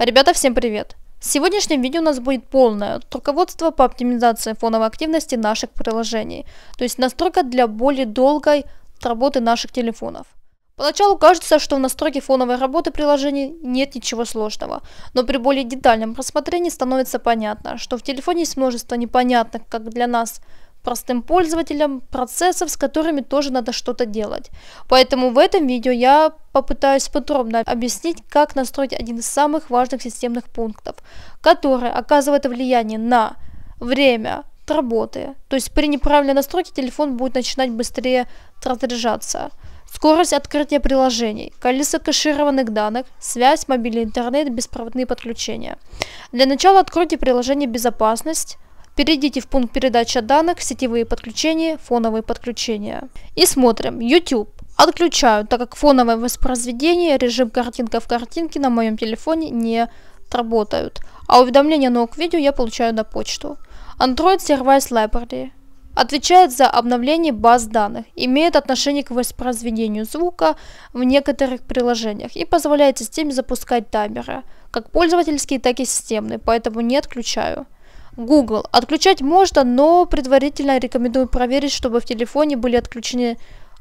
Ребята, всем привет! В сегодняшнем видео у нас будет полное руководство по оптимизации фоновой активности наших приложений, то есть настройка для более долгой работы наших телефонов. Поначалу кажется, что в настройке фоновой работы приложений нет ничего сложного, но при более детальном рассмотрении становится понятно, что в телефоне есть множество непонятных как для нас простым пользователям процессов, с которыми тоже надо что-то делать. Поэтому в этом видео я попытаюсь подробно объяснить, как настроить один из самых важных системных пунктов, который оказывает влияние на время работы. То есть при неправильной настройке телефон будет начинать быстрее разряжаться. Скорость открытия приложений, количество кэшированных данных, связь, мобильный интернет, беспроводные подключения. Для начала откройте приложение «Безопасность», Перейдите в пункт передачи данных, сетевые подключения, фоновые подключения. И смотрим. YouTube. Отключаю, так как фоновое воспроизведение, режим картинка в картинке на моем телефоне не работают. А уведомления новых видео я получаю на почту. Android Service Library. Отвечает за обновление баз данных, имеет отношение к воспроизведению звука в некоторых приложениях и позволяет системе запускать таймеры, как пользовательские, так и системные, поэтому не отключаю. Google. Отключать можно, но предварительно рекомендую проверить, чтобы в телефоне были отключены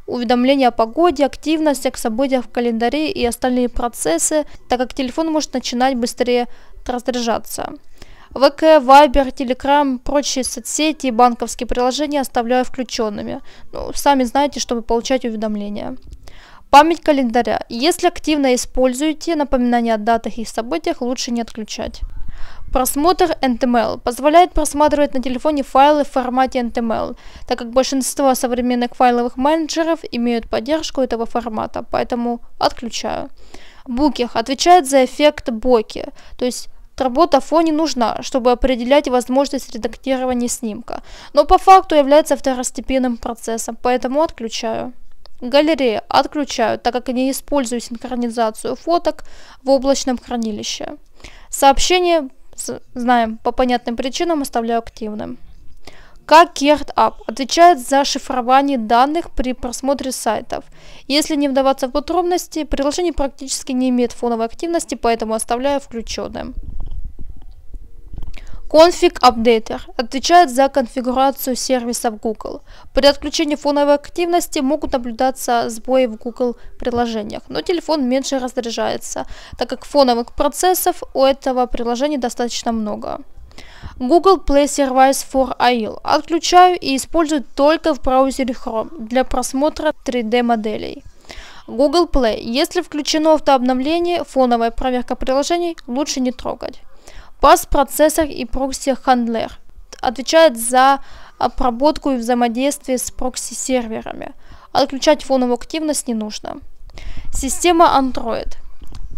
уведомления о погоде, активностях, событиях в календаре и остальные процессы, так как телефон может начинать быстрее разряжаться. ВК, Viber, Telegram, прочие соцсети и банковские приложения оставляю включенными. Ну, сами знаете, чтобы получать уведомления. Память календаря. Если активно используете напоминания о датах и событиях, лучше не отключать. Просмотр NTML позволяет просматривать на телефоне файлы в формате NTML, так как большинство современных файловых менеджеров имеют поддержку этого формата, поэтому отключаю. Буких отвечает за эффект боки, то есть работа фоне нужна, чтобы определять возможность редактирования снимка, но по факту является второстепенным процессом, поэтому отключаю. Галерея отключаю, так как не использую синхронизацию фоток в облачном хранилище. Сообщение знаем, по понятным причинам оставляю активным. Как App отвечает за шифрование данных при просмотре сайтов. Если не вдаваться в подробности, приложение практически не имеет фоновой активности, поэтому оставляю включенным. Config Updater отвечает за конфигурацию сервисов Google. При отключении фоновой активности могут наблюдаться сбои в Google приложениях, но телефон меньше разряжается, так как фоновых процессов у этого приложения достаточно много. Google Play Service for IL отключаю и использую только в браузере Chrome для просмотра 3D моделей. Google Play. Если включено автообновление, фоновая проверка приложений лучше не трогать. PacProcessor и ProxyHandler отвечает за обработку и взаимодействие с прокси-серверами. Отключать фоновую активность не нужно. Система Android.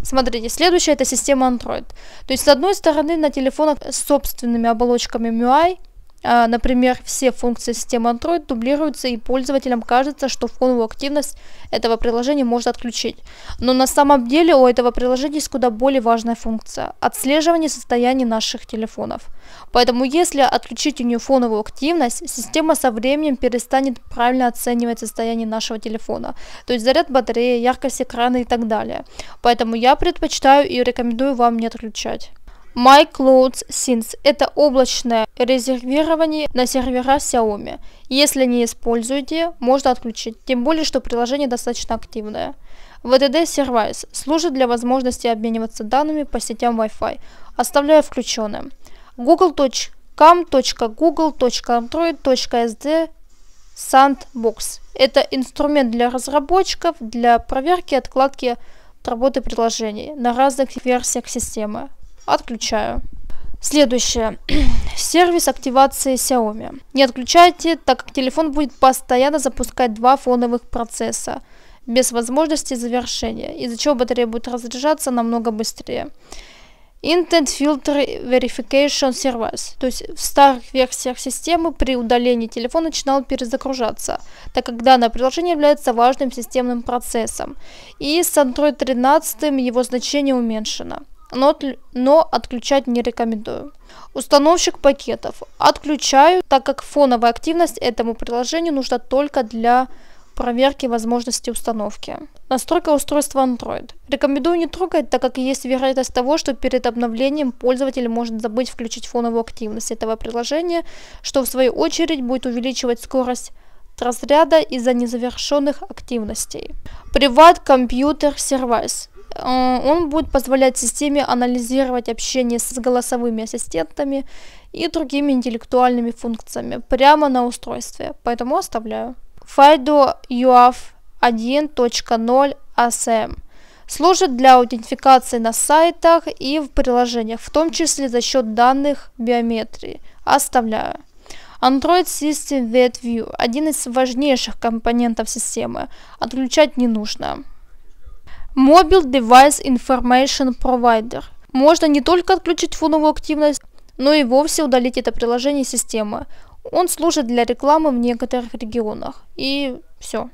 Смотрите, следующая это система Android. То есть, с одной стороны, на телефонах с собственными оболочками а, например, все функции системы Android дублируются, и пользователям кажется, что фоновую активность этого приложения можно отключить. Но на самом деле у этого приложения есть куда более важная функция – отслеживание состояния наших телефонов. Поэтому если отключить у нее фоновую активность, система со временем перестанет правильно оценивать состояние нашего телефона, то есть заряд батареи, яркость экрана и так далее. Поэтому я предпочитаю и рекомендую вам не отключать. MyCloud Sync – это облачное резервирование на сервера Xiaomi. Если не используете, можно отключить, тем более, что приложение достаточно активное. VTD Service служит для возможности обмениваться данными по сетям Wi-Fi. Оставляю включенным. google.com.google.android.sd Sandbox – это инструмент для разработчиков для проверки откладки работы приложений на разных версиях системы. Отключаю. Следующее. Сервис активации Xiaomi. Не отключайте, так как телефон будет постоянно запускать два фоновых процесса без возможности завершения, из-за чего батарея будет разряжаться намного быстрее. Intent Filter Verification Service, то есть в старых версиях системы при удалении телефон начинал перезагружаться, так как данное приложение является важным системным процессом, и с Android 13 его значение уменьшено но, но отключать не рекомендую. Установщик пакетов. Отключаю, так как фоновая активность этому приложению нужна только для проверки возможности установки. Настройка устройства Android. Рекомендую не трогать, так как есть вероятность того, что перед обновлением пользователь может забыть включить фоновую активность этого приложения, что в свою очередь будет увеличивать скорость разряда из-за незавершенных активностей. Privat Computer Service. Э, он будет позволять системе анализировать общение с голосовыми ассистентами и другими интеллектуальными функциями прямо на устройстве, поэтому оставляю. FIDO UAV 1.0 ASM служит для аутентификации на сайтах и в приложениях, в том числе за счет данных биометрии. Оставляю. Android System Vet View – один из важнейших компонентов системы. Отключать не нужно. Mobile Device Information Provider. Можно не только отключить фоновую активность, но и вовсе удалить это приложение системы. Он служит для рекламы в некоторых регионах. И все.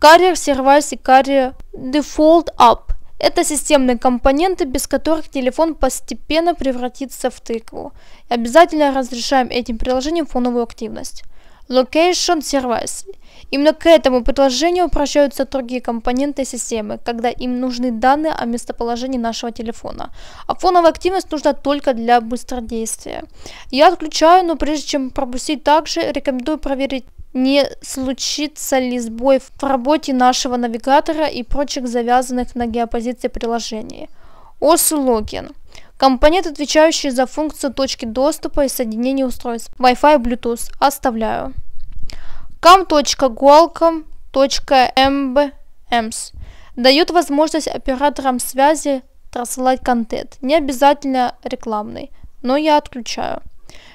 Carrier Service и Carrier Default App – это системные компоненты, без которых телефон постепенно превратится в тыкву. Обязательно разрешаем этим приложениям фоновую активность. Location Service. Именно к этому предложению упрощаются другие компоненты системы, когда им нужны данные о местоположении нашего телефона. А фоновая активность нужна только для быстродействия. Я отключаю, но прежде чем пропустить также, рекомендую проверить не случится ли сбой в работе нашего навигатора и прочих завязанных на геопозиции приложений. OS Login. Компонент, отвечающий за функцию точки доступа и соединения устройств Wi-Fi и Bluetooth. Оставляю. cam.qualcomm.mbms дает возможность операторам связи рассылать контент, не обязательно рекламный, но я отключаю.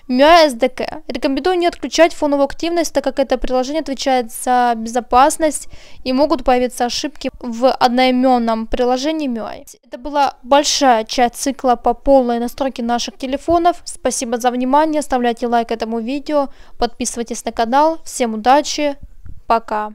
MIUI SDK. Рекомендую не отключать фоновую активность, так как это приложение отвечает за безопасность и могут появиться ошибки в одноименном приложении MIUI. Это была большая часть цикла по полной настройке наших телефонов. Спасибо за внимание, оставляйте лайк этому видео, подписывайтесь на канал. Всем удачи, пока!